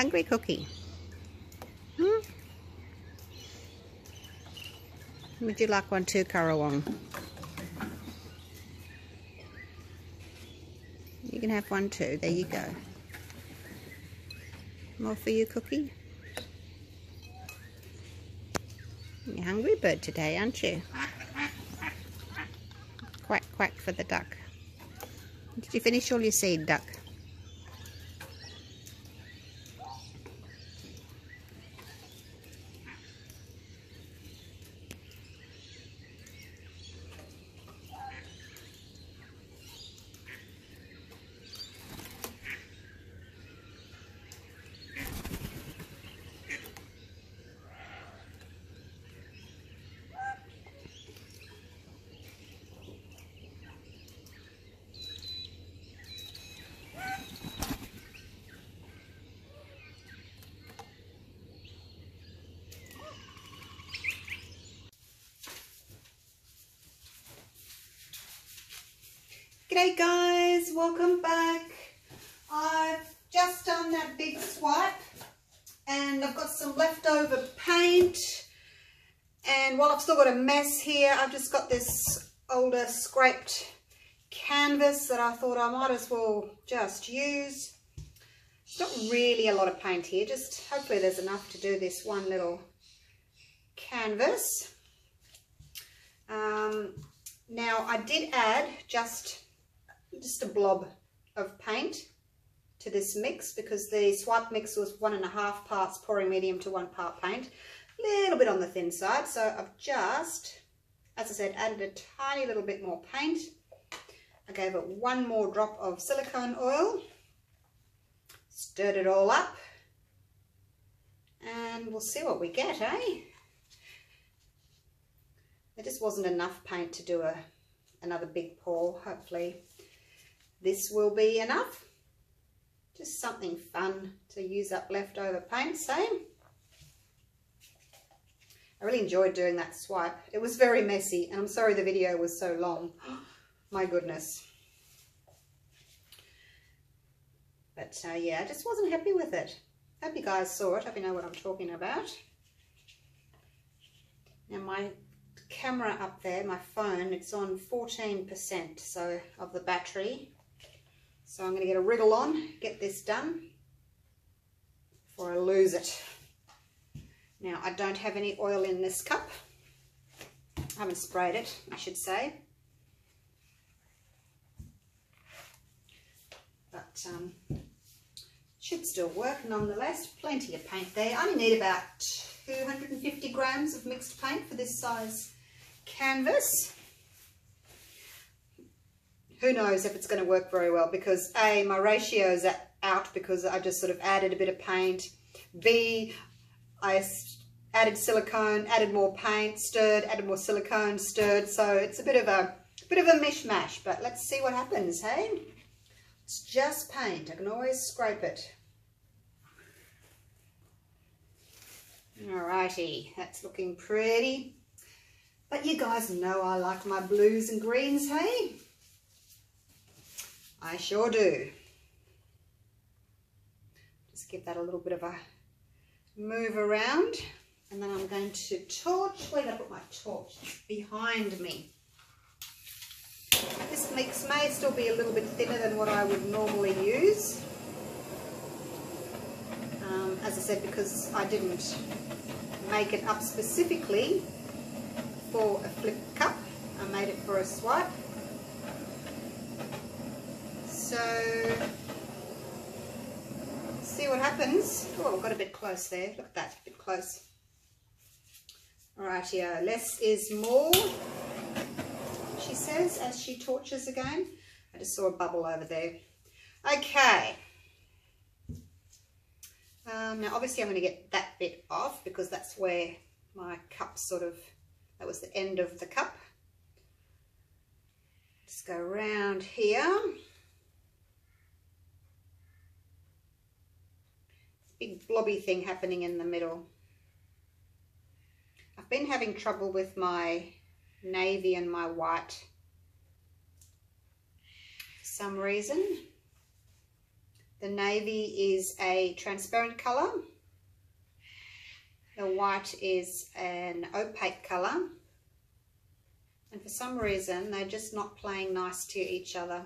hungry cookie? Hmm? Would you like one too, Karawong? You can have one too. There you go. More for you, Cookie? You're hungry bird today, aren't you? Quack, quack for the duck. Did you finish all your seed, duck? G'day guys, welcome back. I've just done that big swipe and I've got some leftover paint and while I've still got a mess here, I've just got this older scraped canvas that I thought I might as well just use. It's not really a lot of paint here, just hopefully there's enough to do this one little canvas. Um, now I did add just just a blob of paint to this mix because the swipe mix was one and a half parts pouring medium to one part paint. A little bit on the thin side. So I've just, as I said, added a tiny little bit more paint. I gave it one more drop of silicone oil. Stirred it all up. And we'll see what we get, eh? There just wasn't enough paint to do a another big pour. Hopefully this will be enough. Just something fun to use up leftover paint, same. I really enjoyed doing that swipe. It was very messy and I'm sorry the video was so long. My goodness. But uh, yeah, I just wasn't happy with it. Hope you guys saw it. Hope you know what I'm talking about. Now my camera up there, my phone, it's on 14% so of the battery. So I'm going to get a wriggle on, get this done before I lose it. Now I don't have any oil in this cup. I haven't sprayed it, I should say. But um, should still work nonetheless. Plenty of paint there. I only need about 250 grams of mixed paint for this size canvas who knows if it's going to work very well because A, my ratios are out because I just sort of added a bit of paint. B, I added silicone, added more paint, stirred, added more silicone, stirred. So it's a bit of a bit of a mishmash, but let's see what happens, hey? It's just paint. I can always scrape it. Alrighty, that's looking pretty. But you guys know I like my blues and greens, hey? I sure do. Just give that a little bit of a move around. And then I'm going to torch, where did I put my torch? Behind me. This mix may still be a little bit thinner than what I would normally use. Um, as I said, because I didn't make it up specifically for a flip cup. I made it for a swipe. So, see what happens. Oh, I got a bit close there. Look at that, a bit close. Alright, yeah, less is more, she says, as she torches again. I just saw a bubble over there. Okay. Um, now, obviously, I'm going to get that bit off because that's where my cup sort of, that was the end of the cup. Just go around here. Big blobby thing happening in the middle. I've been having trouble with my navy and my white for some reason. The navy is a transparent colour. The white is an opaque colour. And for some reason, they're just not playing nice to each other.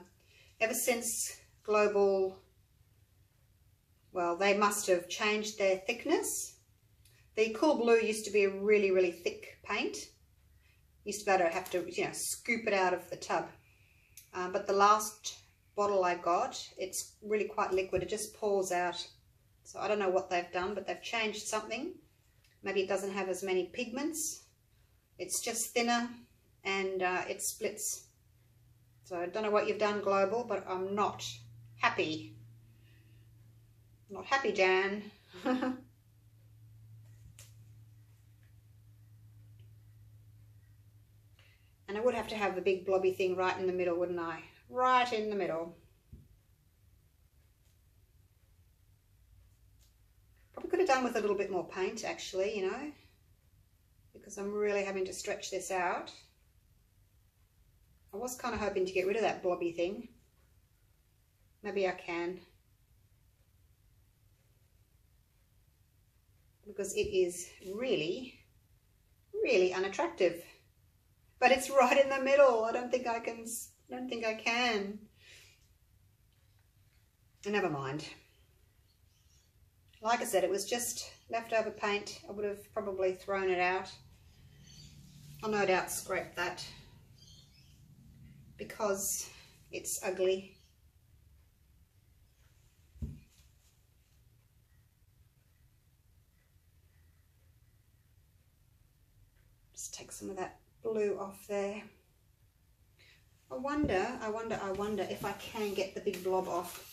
Ever since Global, well, they must have changed their thickness. The Cool Blue used to be a really, really thick paint. Used to be able to have to, you know, scoop it out of the tub. Um, but the last bottle I got, it's really quite liquid. It just pours out. So I don't know what they've done, but they've changed something. Maybe it doesn't have as many pigments. It's just thinner and uh, it splits. So I don't know what you've done global, but I'm not happy. Not happy, Jan. and I would have to have the big blobby thing right in the middle, wouldn't I? Right in the middle. Probably could have done with a little bit more paint, actually, you know, because I'm really having to stretch this out. I was kind of hoping to get rid of that blobby thing. Maybe I can. Because it is really, really unattractive. But it's right in the middle. I don't think I can, I don't think I can. Never mind. Like I said, it was just leftover paint. I would have probably thrown it out. I'll no doubt scrape that because it's ugly. Just take some of that blue off there. I wonder, I wonder, I wonder if I can get the big blob off.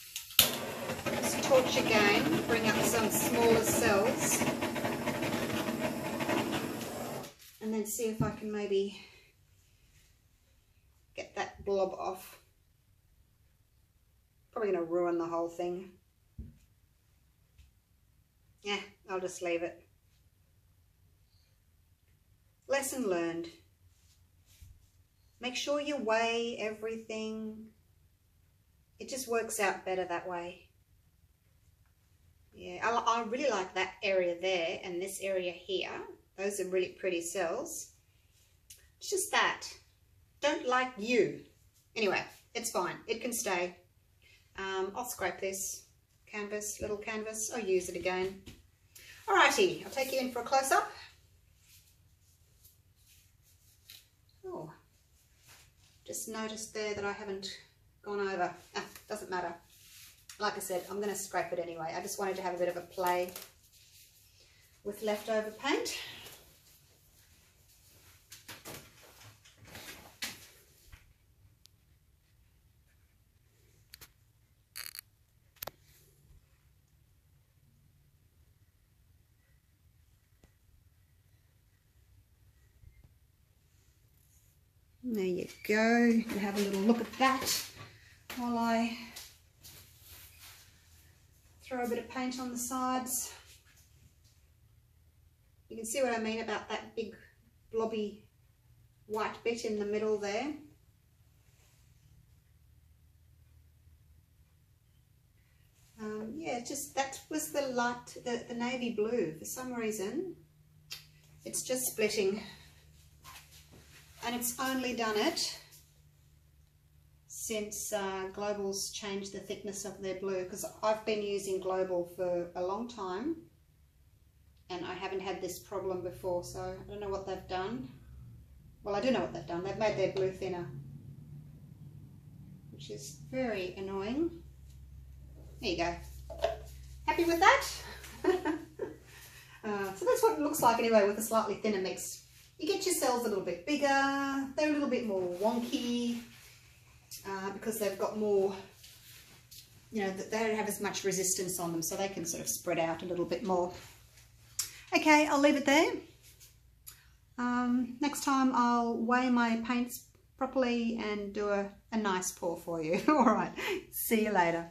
Torch again, bring up some smaller cells. And then see if I can maybe get that blob off. Probably going to ruin the whole thing. Yeah, I'll just leave it. Lesson learned. Make sure you weigh everything. It just works out better that way. Yeah, I, I really like that area there and this area here. Those are really pretty cells. It's just that don't like you. Anyway, it's fine. It can stay. Um, I'll scrape this canvas, little canvas. I'll use it again. Alrighty, I'll take you in for a close-up. Oh, just noticed there that I haven't gone over. Ah, doesn't matter. Like I said, I'm going to scrape it anyway. I just wanted to have a bit of a play with leftover paint. There you go. You can have a little look at that while I throw a bit of paint on the sides. You can see what I mean about that big blobby white bit in the middle there. Um, yeah, just that was the light, the, the navy blue. For some reason, it's just splitting and it's only done it since uh, Global's changed the thickness of their blue because I've been using Global for a long time and I haven't had this problem before so I don't know what they've done. Well I do know what they've done. They've made their blue thinner which is very annoying. There you go. Happy with that? Uh, so that's what it looks like anyway with a slightly thinner mix you get yourselves a little bit bigger, they're a little bit more wonky uh, because they've got more, you know, they don't have as much resistance on them so they can sort of spread out a little bit more. Okay, I'll leave it there. Um, next time I'll weigh my paints properly and do a, a nice pour for you. All right, see you later.